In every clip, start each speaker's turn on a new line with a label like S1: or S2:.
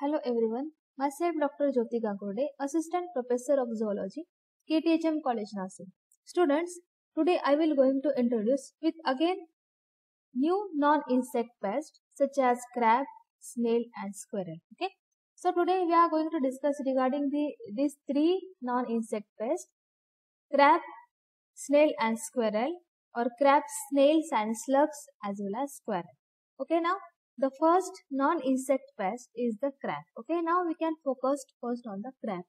S1: Hello everyone, myself Dr. Jyoti Gangurde, Assistant Professor of Zoology, KTHM College Nashik. Students, today I will going to introduce with again new non-insect pests such as crab, snail and squirrel. Okay. So today we are going to discuss regarding the these three non-insect pests crab, snail and squirrel or crab, snails and slugs as well as squirrel. Okay now the first non-insect pest is the crab. Okay, now we can focus first on the crab.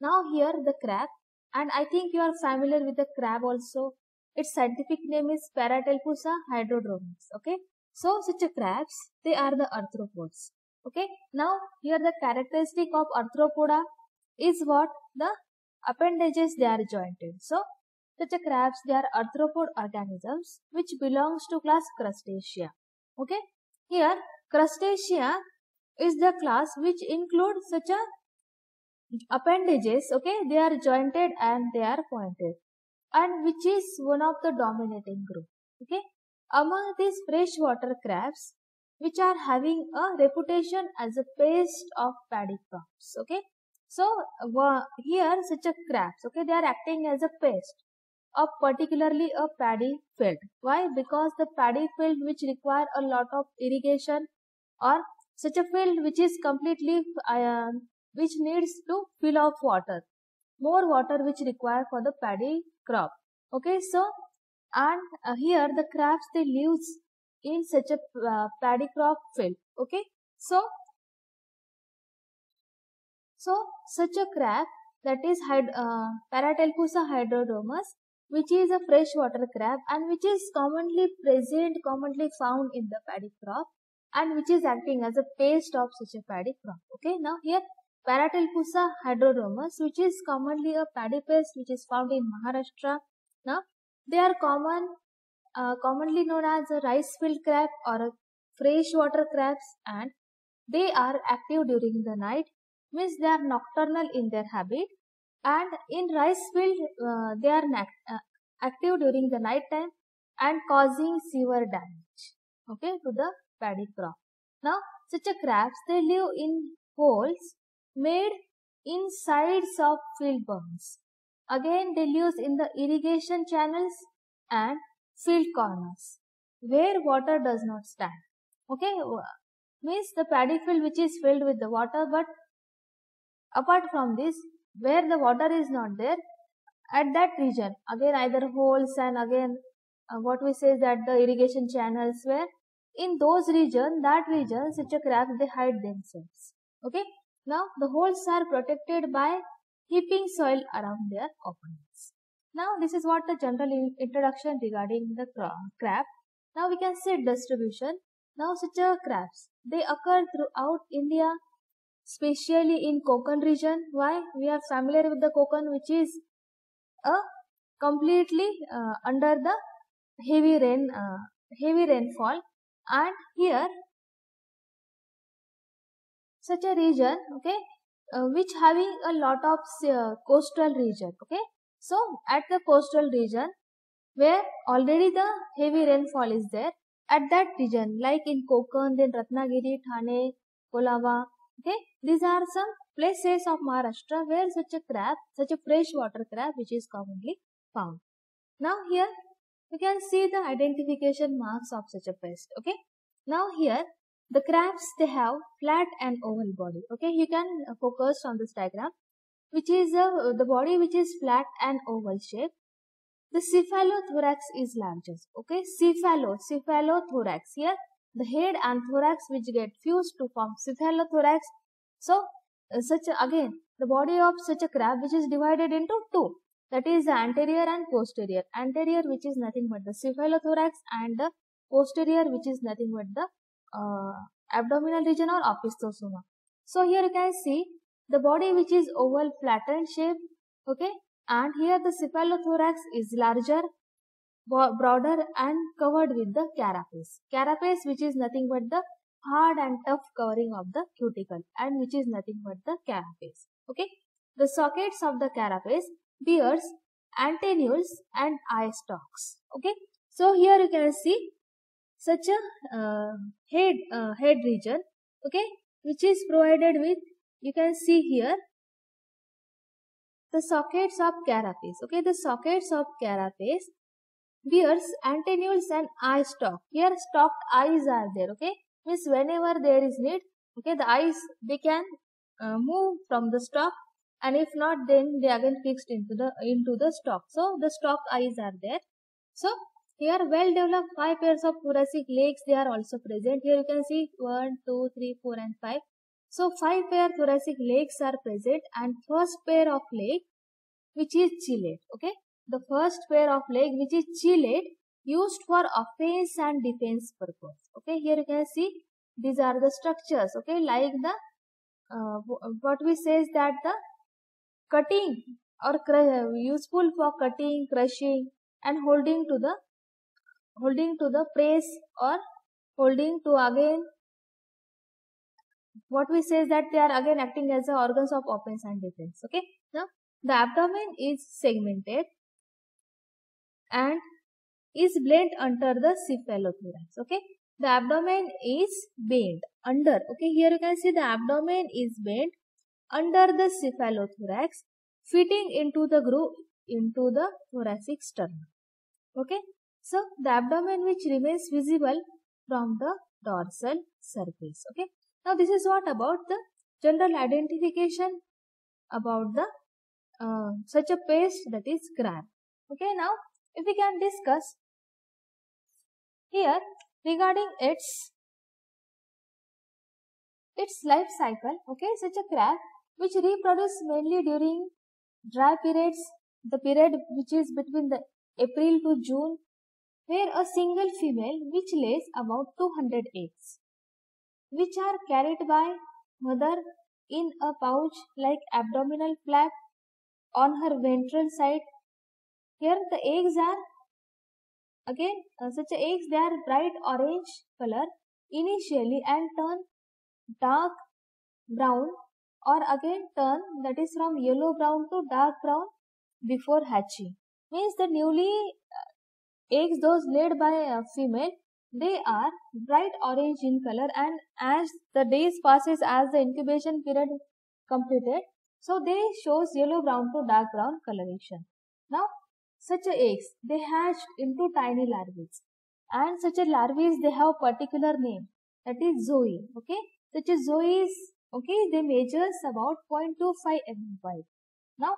S1: Now here the crab and I think you are familiar with the crab also. Its scientific name is Paratelphusa hydrodromus. Okay, so such a crabs, they are the arthropods. Okay, now here the characteristic of arthropoda is what the appendages they are jointed. So such a crabs they are arthropod organisms which belongs to class crustacea. Okay, here crustacea is the class which include such a appendages okay? They are jointed and they are pointed. And which is one of the dominating group okay? Among these freshwater crabs which are having a reputation as a pest of paddy crops okay? So here such a crabs okay? They are acting as a pest of particularly a paddy field. Why? Because the paddy field which require a lot of irrigation or such a field which is completely uh, which needs to fill of water more water which require for the paddy crop. Okay so and uh, here the crabs they lives in such a uh, paddy crop field. Okay so so such a crab that is hyd uh, paratelphusa hydrodromus which is a freshwater crab and which is commonly present commonly found in the paddy crop and which is acting as a paste of such a paddy crop. Okay, now here Paratelphusa hydrodromus which is commonly a paddy pest which is found in Maharashtra. Now they are common, uh, commonly known as a rice field crab or a freshwater crabs and they are active during the night means they are nocturnal in their habit and in rice field uh, they are uh, active during the night time and causing severe damage okay to the paddy. Now, such a crabs, they live in holes made in sides of field bunds. Again, they live in the irrigation channels and field corners where water does not stand. Okay, means the paddy field which is filled with the water, but apart from this, where the water is not there, at that region, again either holes and again uh, what we say is that the irrigation channels where in those region, that region, such a crab they hide themselves. Okay. Now, the holes are protected by heaping soil around their openings. Now, this is what the general introduction regarding the crab. Now, we can see distribution. Now, such a crabs, they occur throughout India, especially in Konkan region. Why? We are familiar with the Konkan, which is a completely uh, under the heavy rain, uh, heavy rainfall and here such a region okay uh, which having a lot of uh, coastal region okay. So at the coastal region where already the heavy rainfall is there at that region like in Konkan then Ratnagiri Thane Kolaba okay these are some places of Maharashtra where such a crab such a freshwater crab which is commonly found. Now here you can see the identification marks of such a pest. Okay. Now here the crabs they have flat and oval body. Okay. You can focus on this diagram which is uh, the body which is flat and oval shape. The cephalothorax is largest. Okay. Cephalo, cephalothorax. Here the head and thorax which get fused to form cephalothorax. So uh, such a, again the body of such a crab which is divided into two that is the anterior and posterior. Anterior which is nothing but the cephalothorax and the posterior which is nothing but the uh, abdominal region or opisthosoma. So here you can see the body which is oval flattened shape okay and here the cephalothorax is larger broader and covered with the carapace. Carapace which is nothing but the hard and tough covering of the cuticle and which is nothing but the carapace. Okay. The sockets of the carapace bears, antennules and eye stalks. Okay. So here you can see such a uh, head uh, head region. Okay. which is provided with you can see here the sockets of carapace okay the sockets of carapace bears antennules and eye stalk here stalked eyes are there okay means whenever there is need okay the eyes they can uh, move from the stalk and if not then they again fixed into the into the stalk so the stalk eyes are there so here well developed five pairs of thoracic legs they are also present here you can see one two three four and five so five pair thoracic legs are present and first pair of leg which is ciliate. Okay. The first pair of leg which is ciliate used for offense and defense purpose. Okay. Here you can see these are the structures. Okay. Like the uh, what we say is that the cutting or useful for cutting, crushing and holding to the holding to the press or holding to again what we say is that they are again acting as the organs of offense and defense. Okay. Now the abdomen is segmented and is bent under the cephalothorax. Okay. The abdomen is bent under. Okay. Here you can see the abdomen is bent under the cephalothorax fitting into the groove into the thoracic sternum. Okay. So the abdomen which remains visible from the dorsal surface. Okay. Now this is what about the general identification about the uh, such a paste that is crab. Okay, now if we can discuss here regarding its its life cycle. Okay, such a crab which reproduce mainly during dry periods, the period which is between the April to June, where a single female which lays about 200 eggs which are carried by mother in a pouch like abdominal flap on her ventral side. Here the eggs are again uh, such eggs they are bright orange color initially and turn dark brown or again turn that is from yellow brown to dark brown before hatching. Means the newly uh, eggs those laid by a female they are bright orange in color and as the days passes as the incubation period completed, so they shows yellow brown to dark brown coloration. Now, such eggs, they hatch into tiny larvae and such a larvae they have particular name that is zoe. Okay, such a zoes, okay, they measures about 0.25 mm wide. Now,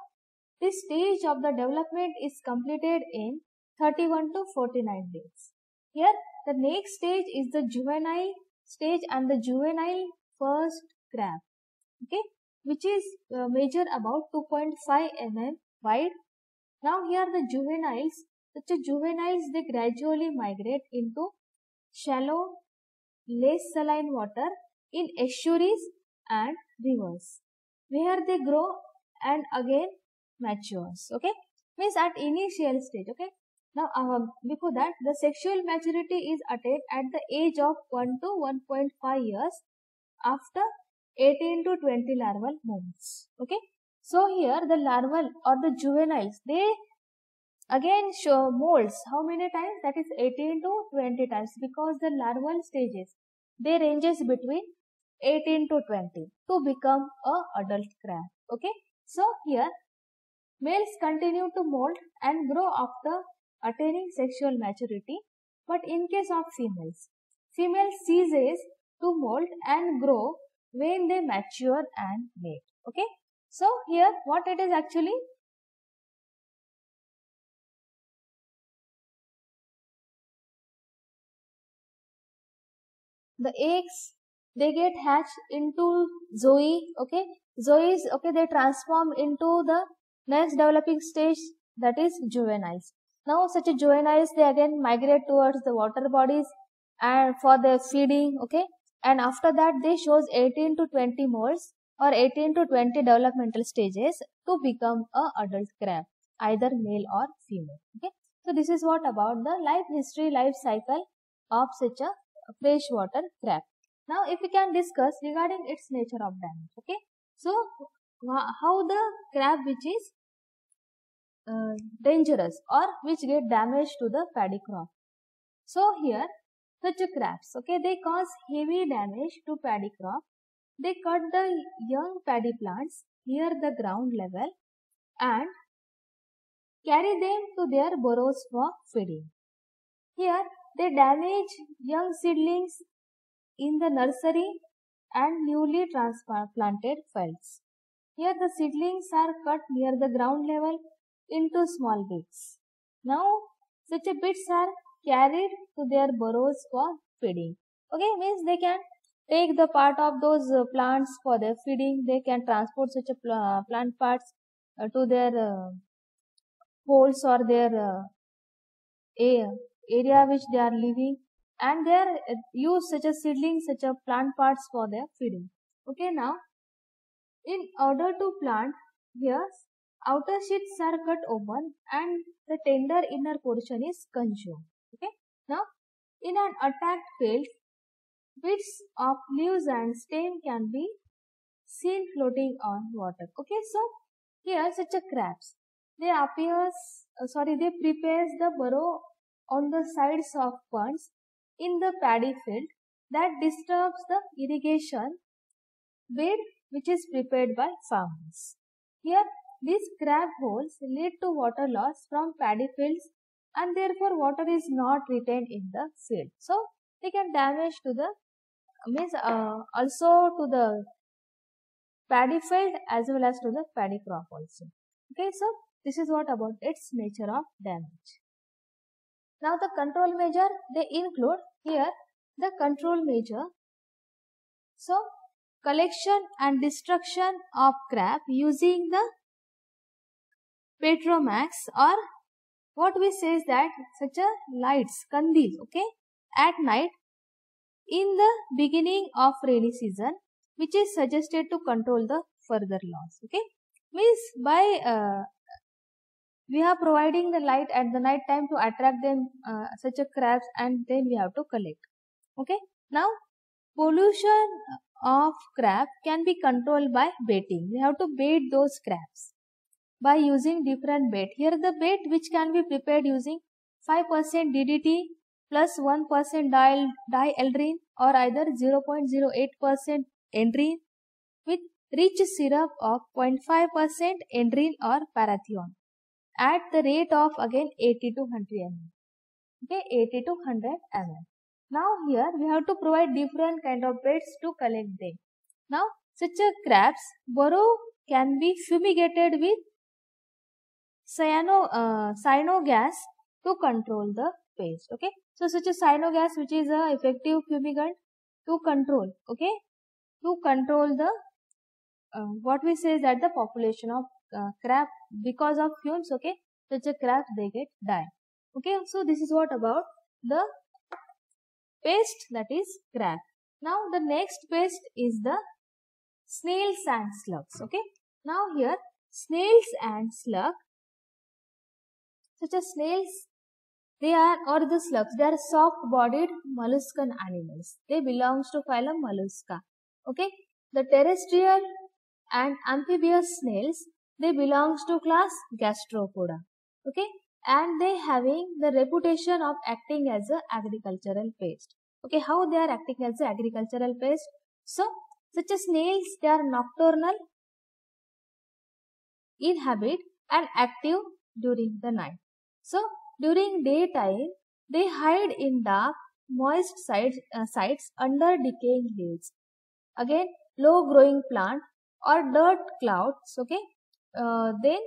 S1: this stage of the development is completed in 31 to 49 days. Here the next stage is the juvenile stage and the juvenile first crab. Okay, which is uh, measure about 2.5 mm wide. Now here the juveniles, such a juveniles they gradually migrate into shallow, less saline water in estuaries and reverse where they grow and again matures. Okay, means at initial stage. Okay, now, uh, before that, the sexual maturity is attained at the age of 1 to 1.5 years after 18 to 20 larval months. Okay. So, here the larval or the juveniles, they again show molts. How many times? That is 18 to 20 times because the larval stages, they ranges between 18 to 20 to become a adult crab. Okay. So, here males continue to molt and grow after attaining sexual maturity. But in case of females, female ceases to molt and grow when they mature and mate. Okay. So here what it is actually the eggs they get hatched into zoe okay? Zoes okay they transform into the next developing stage that is juveniles. Now such a juveniles they again migrate towards the water bodies and for their feeding okay? And after that they shows 18 to 20 molts or 18 to 20 developmental stages to become a adult crab either male or female okay? So this is what about the life history life cycle of such a freshwater crab now if we can discuss regarding its nature of damage okay so how the crab which is uh, dangerous or which get damage to the paddy crop. So here such crabs okay they cause heavy damage to paddy crop they cut the young paddy plants near the ground level and carry them to their burrows for feeding. Here, they damage young seedlings in the nursery and newly transplanted fields. Here, the seedlings are cut near the ground level into small bits. Now, such a bits are carried to their burrows for feeding. Okay, means they can take the part of those uh, plants for their feeding. They can transport such a uh, plant parts uh, to their uh, holes or their uh, area which they are living and they uh, use such a seedling, such a plant parts for their feeding. Okay, now in order to plant here outer sheets are cut open and the tender inner portion is consumed. Okay, now in an attacked field bits of leaves and stem can be seen floating on water. Okay, so here such a crabs. They appears, uh, sorry, they prepares the burrow on the sides of ponds in the paddy field that disturbs the irrigation bed which is prepared by farmers. Here, these crab holes lead to water loss from paddy fields and therefore water is not retained in the field. So, they can damage to the means uh, also to the paddy field as well as to the paddy crop also. Okay, so this is what about its nature of damage. Now the control measure they include here the control measure. So collection and destruction of crab using the Petromax or what we say is that such a lights, kandil, okay, at night in the beginning of rainy season which is suggested to control the further loss okay means by uh, we are providing the light at the night time to attract them uh, such a crabs and then we have to collect. Okay? Now pollution of crab can be controlled by baiting. We have to bait those crabs by using different bait. Here the bait which can be prepared using 5% ddt plus 1 dieldrin or either 0.08% endrin with rich syrup of 0.5% endrin or parathion at the rate of again 80 to 100 ml. Okay, 80 to 100 ml. Now here we have to provide different kind of beds to collect them. Now such a crabs burrow can be fumigated with cyano, uh, cyano gas to control the pest. Okay, so such a cyano gas which is a effective fumigant to control, okay, to control the uh, what we say is that the population of uh, crab because of fumes, okay, such a crab they get die. Okay, so this is what about the pest that is crab. Now the next pest is the snails and slugs. Okay, now here snails and slug such as snails they are, or the slugs, they are soft-bodied molluscan animals. They belongs to phylum Mollusca. Okay. The terrestrial and amphibious snails, they belongs to class Gastropoda. Okay. And they having the reputation of acting as a agricultural pest. Okay. How they are acting as a agricultural pest? So, such as snails, they are nocturnal, inhabit and active during the night. So, during daytime, they hide in dark, moist sites, uh, sites under decaying leaves. Again, low growing plant or dirt clouds, okay, uh, then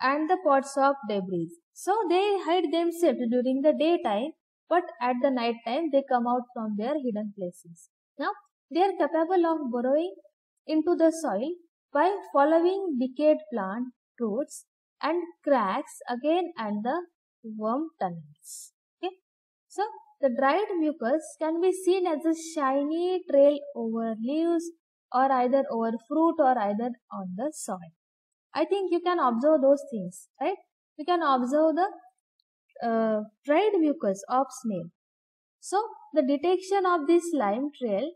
S1: and the pots of debris. So they hide themselves during the daytime, but at the night time they come out from their hidden places. Now they are capable of burrowing into the soil by following decayed plant roots and cracks again and the worm tunnels. Okay. So, the dried mucus can be seen as a shiny trail over leaves or either over fruit or either on the soil. I think you can observe those things, right? You can observe the uh, dried mucus of snail. So, the detection of this slime trail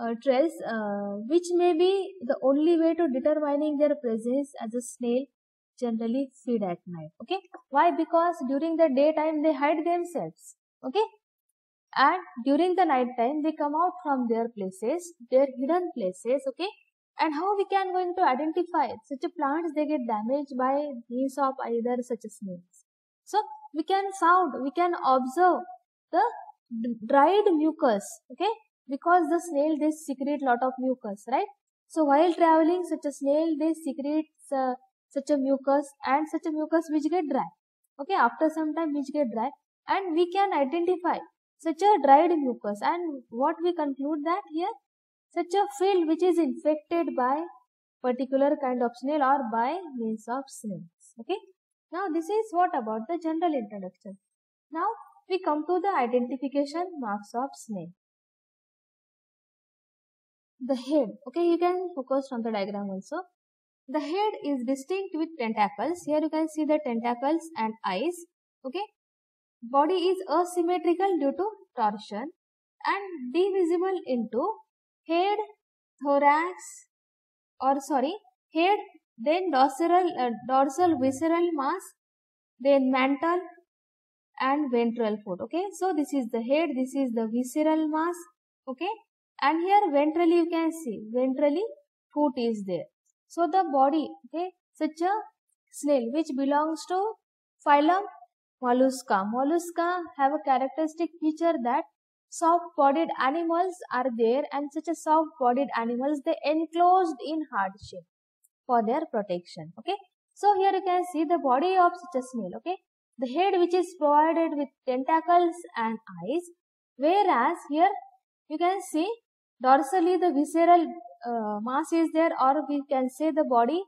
S1: uh, trails, uh, which may be the only way to determining their presence as a snail generally feed at night okay why because during the daytime they hide themselves okay and during the night time they come out from their places their hidden places okay and how we can going to identify such a plants they get damaged by means of either such a snails so we can found we can observe the dried mucus okay? Because the snail they secrete lot of mucus right? So while traveling such a snail they secrete uh, such a mucus and such a mucus which get dry okay? After some time which get dry. And we can identify such a dried mucus. And what we conclude that here such a field which is infected by particular kind of snail or by means of snails okay? Now this is what about the general introduction. Now we come to the identification marks of snail the head okay? You can focus from the diagram also. The head is distinct with tentacles. Here you can see the tentacles and eyes okay? Body is asymmetrical due to torsion and divisible into head thorax or sorry head then dorsal uh, dorsal visceral mass then mantle and ventral foot okay? So this is the head this is the visceral mass okay? And here ventrally you can see ventrally foot is there. So the body okay? Such a snail which belongs to phylum mollusca. Mollusca have a characteristic feature that soft bodied animals are there and such a soft bodied animals they enclosed in hard shell for their protection okay? So here you can see the body of such a snail okay? The head which is provided with tentacles and eyes whereas here you can see dorsally the visceral uh, mass is there or we can say the body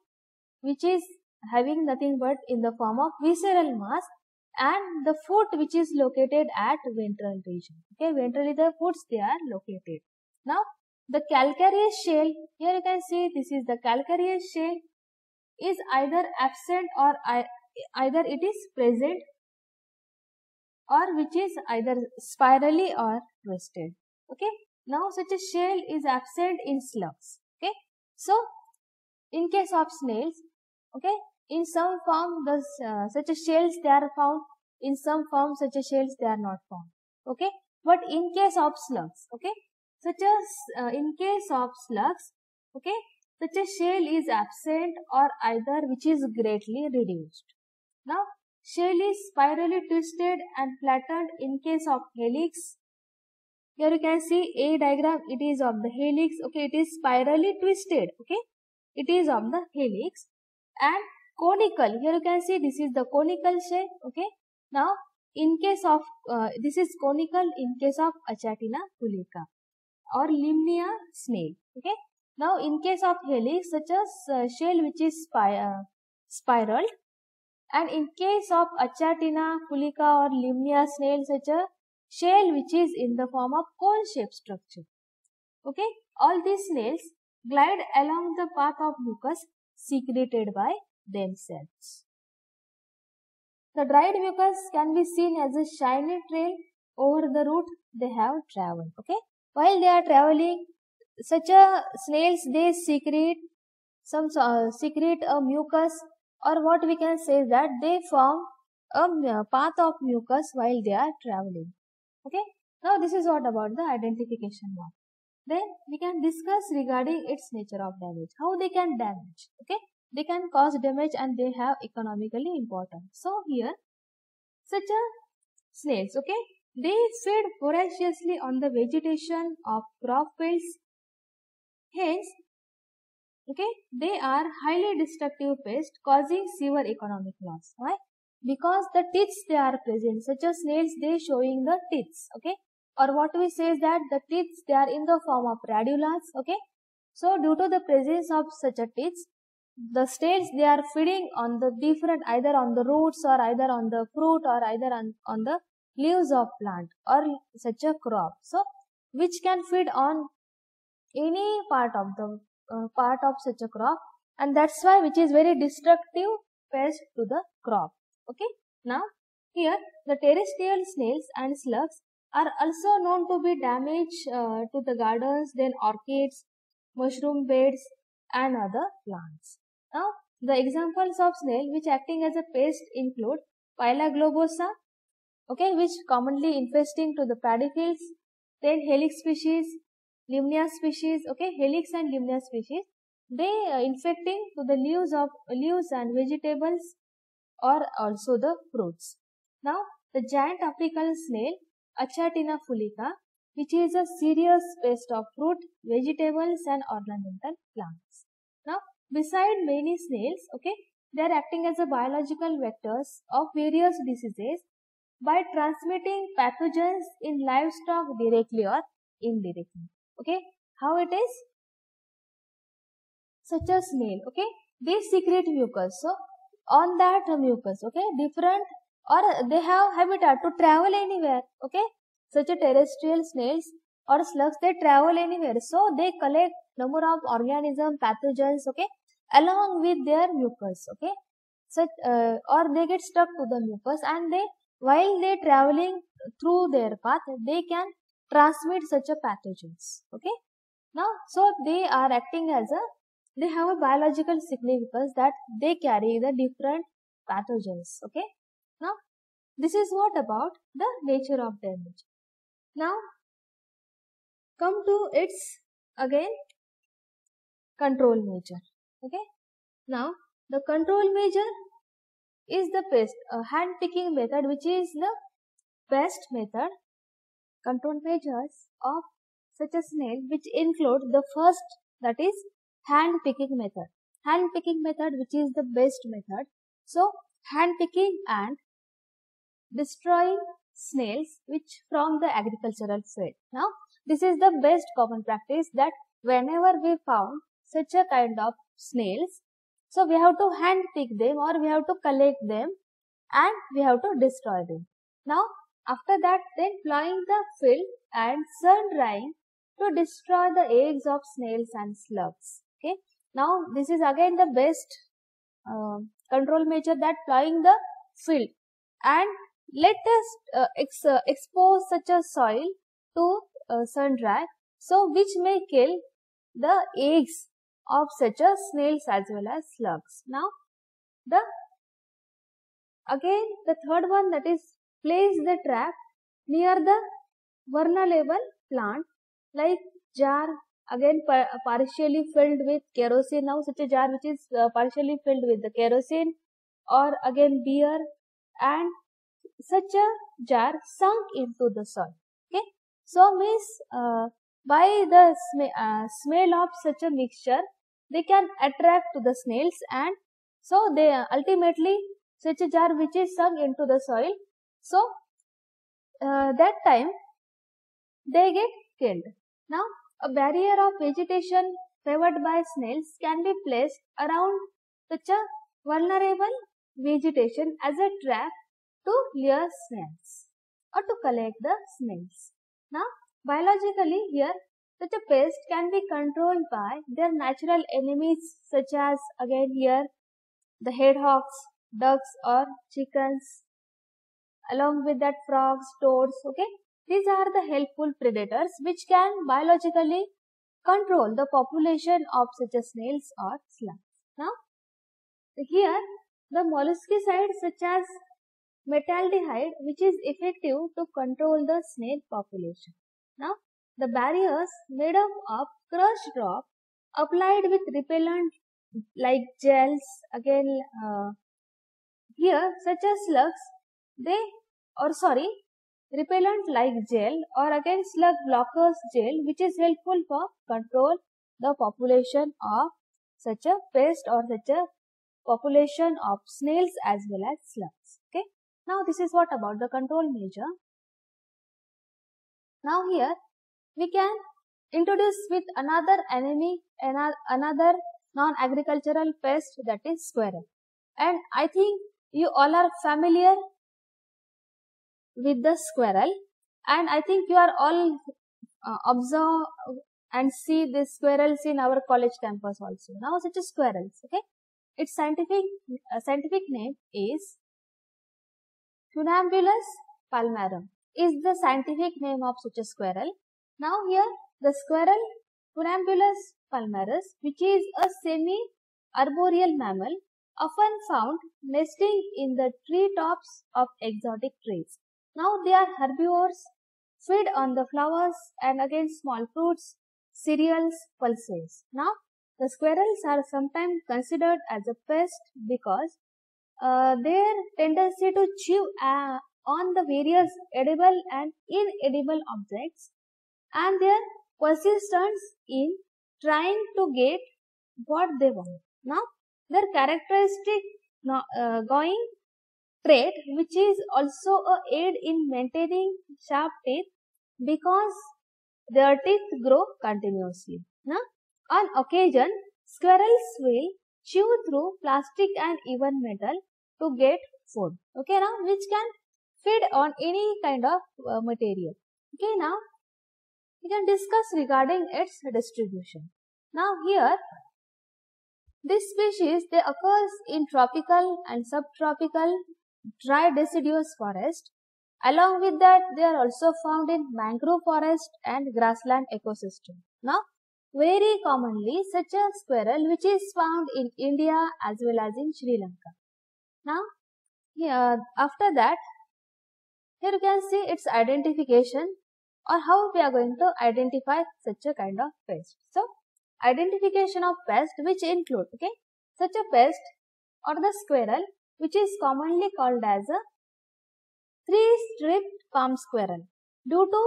S1: which is having nothing but in the form of visceral mass and the foot which is located at ventral region. Okay ventrally the foots they are located. Now the calcareous shell here you can see this is the calcareous shell is either absent or either it is present or which is either spirally or twisted okay now such a shell is absent in slugs. Okay so in case of snails okay in some form the uh, such a shells they are found? In some form such a shells they are not found. Okay? But in case of slugs okay? Such as uh, in case of slugs okay? Such a shell is absent or either which is greatly reduced. Now shell is spirally twisted and flattened in case of helix. Here you can see a diagram it is of the helix. Okay it is spirally twisted okay? It is of the helix. And conical. Here you can see this is the conical shape okay? Now in case of uh, this is conical in case of achatina fulica or limnia snail okay? Now in case of helix such as uh, shell which is uh, spiral and in case of achatina fulica or limnia snail such a shell which is in the form of cone shaped structure okay? All these snails glide along the path of mucus secreted by themselves. The dried mucus can be seen as a shiny trail over the route they have traveled. Okay, while they are traveling, such a snails they secrete some uh, secrete a mucus or what we can say that they form a path of mucus while they are traveling. Okay, now this is what about the identification mark. Then we can discuss regarding its nature of damage, how they can damage. Okay, they can cause damage and they have economically importance. So here, such a snails, okay, they feed voraciously on the vegetation of crop fields. Hence, okay, they are highly destructive pests causing severe economic loss. Why? Because the teeth they are present, such as snails, they showing the teeth, okay. Or what we say is that the teeth they are in the form of radulas, okay. So due to the presence of such a teeth, the states they are feeding on the different either on the roots or either on the fruit or either on, on the leaves of plant or such a crop. So which can feed on any part of the uh, part of such a crop and that's why which is very destructive pest to the crop. Okay? Now here the terrestrial snails and slugs are also known to be damage uh, to the gardens then orchids mushroom beds and other plants now, the examples of snail which acting as a pest include Pila globosa, okay, which commonly infesting to the paddy fields. Then helix species, limnia species, okay, helix and limnia species. They uh, infecting to the leaves of leaves and vegetables or also the fruits. Now, the giant African snail, Achatina fulica, which is a serious pest of fruit, vegetables and ornamental plants. Now, beside many snails, okay, they are acting as a biological vectors of various diseases by transmitting pathogens in livestock directly or indirectly. Okay, how it is? Such a snail, okay, they secrete mucus. So, on that mucus, okay, different or they have habitat to travel anywhere, okay. Such a terrestrial snails or slugs, they travel anywhere. So, they collect number of organism, pathogens, okay, along with their mucus, okay. Such, uh, or they get stuck to the mucus and they, while they traveling through their path, they can transmit such a pathogens, okay. Now, so they are acting as a they have a biological significance that they carry the different pathogens. Okay. Now, this is what about the nature of damage. Now, come to its again control measure. Okay. Now, the control measure is the best uh, a hand picking method which is the best method control measures of such a snail which include the first that is hand picking method. Hand picking method which is the best method. So hand picking and destroying snails which from the agricultural field. Now this is the best common practice that whenever we found such a kind of snails, so we have to hand pick them or we have to collect them and we have to destroy them. Now after that then plowing the field and sun drying to destroy the eggs of snails and slugs. Okay. Now this is again the best uh, control measure that plowing the field and let us uh, ex uh, expose such a soil to uh, sun dry so which may kill the eggs of such as snails as well as slugs. Now the again the third one that is place the trap near the vulnerable plant like jar again partially filled with kerosene. Now such a jar which is uh, partially filled with the kerosene or again beer and such a jar sunk into the soil. Okay? So means uh, by the sm uh, smell of such a mixture they can attract to the snails and so they ultimately such a jar which is sunk into the soil so uh, that time they get killed now a barrier of vegetation favored by snails can be placed around such a vulnerable vegetation as a trap to lure snails or to collect the snails. Now, biologically here, such a pest can be controlled by their natural enemies such as again here the hedgehogs, ducks or chickens along with that frogs, toads, okay. These are the helpful predators which can biologically control the population of such as snails or slugs. Now, here the molluscicide such as metaldehyde which is effective to control the snail population. Now, the barriers made up of crushed rock applied with repellent like gels again uh, here such as slugs they or sorry repellent like gel or again slug blockers gel which is helpful for control the population of such a pest or such a population of snails as well as slugs. Okay. Now this is what about the control measure. Now here we can introduce with another enemy, another non-agricultural pest that is squirrel. And I think you all are familiar with the squirrel and I think you are all uh, observe and see these squirrels in our college campus also. Now such a squirrels, okay. Its scientific uh, scientific name is Funambulus palmarum is the scientific name of such a squirrel. Now here the squirrel Funambulus palmarum which is a semi-arboreal mammal often found nesting in the tree tops of exotic trees. Now they are herbivores, feed on the flowers and again small fruits, cereals, pulses. Now the squirrels are sometimes considered as a pest because uh, their tendency to chew uh, on the various edible and inedible objects and their persistence in trying to get what they want. Now, their characteristic uh, going trait which is also a aid in maintaining sharp teeth because their teeth grow continuously. Now, on occasion, squirrels will chew through plastic and even metal to get food. Okay, now which can feed on any kind of uh, material. Okay, now we can discuss regarding its distribution. Now here, this species they occurs in tropical and subtropical dry deciduous forest. Along with that, they are also found in mangrove forest and grassland ecosystem. Now, very commonly, such a squirrel which is found in India as well as in Sri Lanka. Now, here, after that, here you can see its identification or how we are going to identify such a kind of pest. So, identification of pest which include, okay, such a pest or the squirrel which is commonly called as a three-striped palm squirrel due to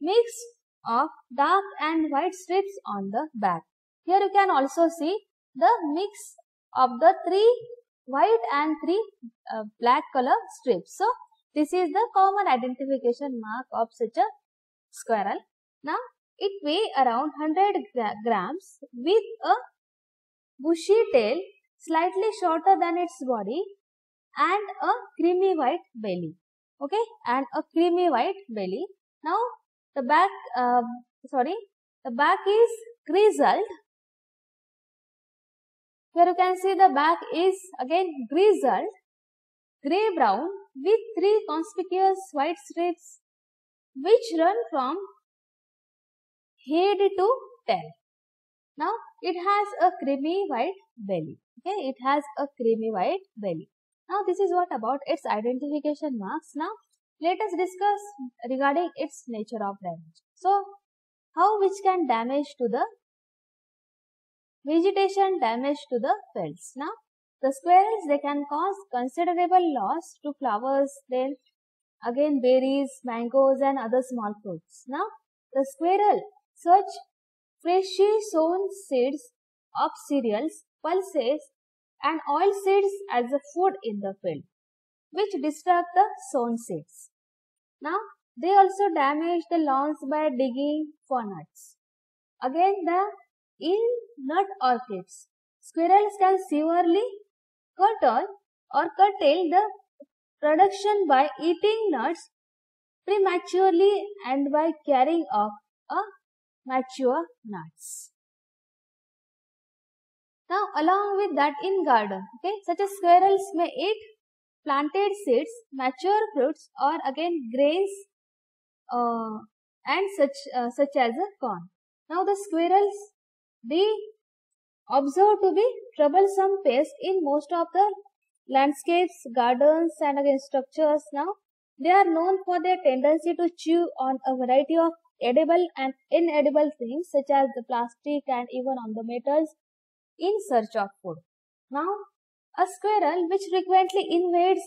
S1: mix of dark and white strips on the back. Here you can also see the mix of the three white and three uh, black color strips. So, this is the common identification mark of such a squirrel. Now, it weighs around 100 grams with a bushy tail slightly shorter than its body and a creamy white belly. Okay, and a creamy white belly. Now, the back, uh, sorry, the back is grizzled. Here you can see the back is again grizzled, grey brown with three conspicuous white strips which run from head to tail. Now, it has a creamy white belly. Okay, it has a creamy white belly. Now, this is what about its identification marks. Now, let us discuss regarding its nature of damage. So, how which can damage to the vegetation damage to the fields. Now, the squirrels they can cause considerable loss to flowers, then again berries, mangoes and other small fruits. Now, the squirrel search freshly sown seeds of cereals, pulses and oil seeds as a food in the field which disturb the sown seeds. Now, they also damage the lawns by digging for nuts. Again, the in nut orchids, squirrels can severely curtail or curtail the production by eating nuts prematurely and by carrying off a mature nuts. Now, along with that in garden, okay, such as squirrels may eat planted seeds, mature fruits or again grains uh, and such, uh, such as a corn. Now the squirrels, they observed to be troublesome pests in most of the landscapes, gardens and again structures. Now they are known for their tendency to chew on a variety of edible and inedible things such as the plastic and even on the metals in search of food. Now a squirrel which frequently invades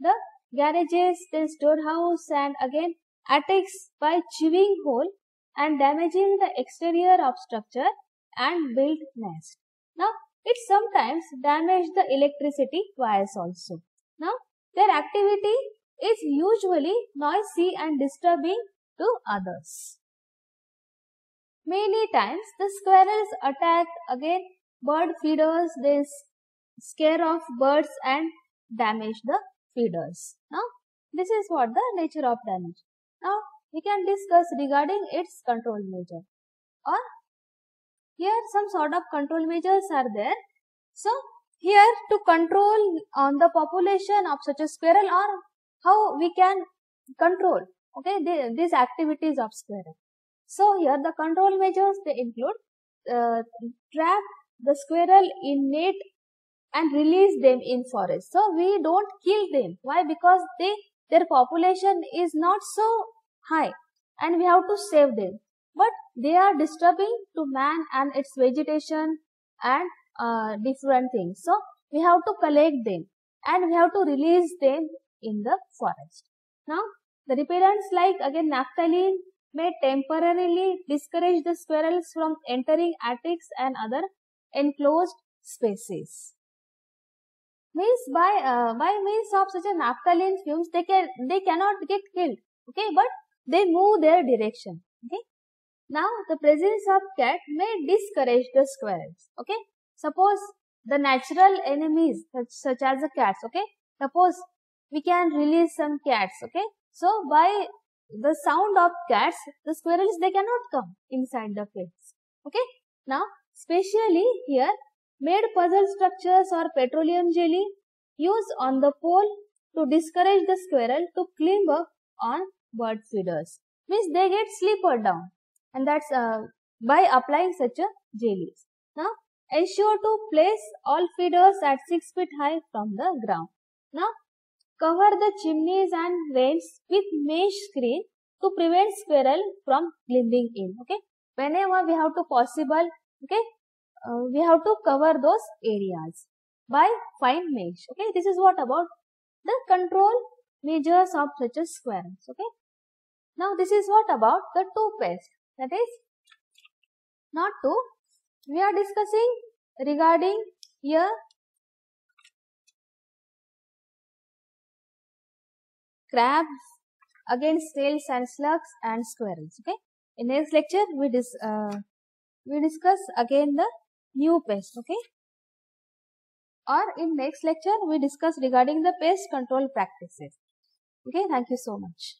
S1: the garages, then storehouse and again attacks by chewing hole and damaging the exterior of structure and build nest. Now, it sometimes damage the electricity wires also. Now, their activity is usually noisy and disturbing to others. Many times the squirrels attack again bird feeders, they scare off birds and damage the feeders. Now, this is what the nature of damage. Now, we can discuss regarding its control measure or here some sort of control measures are there. So, here to control on the population of such a squirrel or how we can control okay the, these activities of squirrel. So, here the control measures they include uh, trap the squirrel in net and release them in forest. So we don't kill them. Why? Because they their population is not so high and we have to save them. But they are disturbing to man and its vegetation and uh, different things. So we have to collect them and we have to release them in the forest. Now the repellents like again naphthalene may temporarily discourage the squirrels from entering attics and other enclosed spaces. Means by uh, by means of such a naphthalene fumes, they can they cannot get killed. Okay, but they move their direction. Okay. Now the presence of cat may discourage the squirrels. Okay. Suppose the natural enemies such, such as the cats. Okay. Suppose we can release some cats. Okay. So by the sound of cats, the squirrels they cannot come inside the fields. Okay. Now, specially here, made puzzle structures or petroleum jelly used on the pole to discourage the squirrel to climb up on bird feeders. Means they get slippered down and that's uh, by applying such a jellies. Now, ensure to place all feeders at 6 feet high from the ground. Now, Cover the chimneys and vents with mesh screen to prevent squirrel from climbing in. Okay. Whenever we have to possible, okay, uh, we have to cover those areas by fine mesh. Okay. This is what about the control measures of such a squirrels. Okay. Now this is what about the two pests. That is not two. We are discussing regarding here crabs, against snails and slugs and squirrels. Okay. In next lecture, we dis uh, we discuss again the new pest. Okay. Or in next lecture, we discuss regarding the pest control practices. Okay. Thank you so much.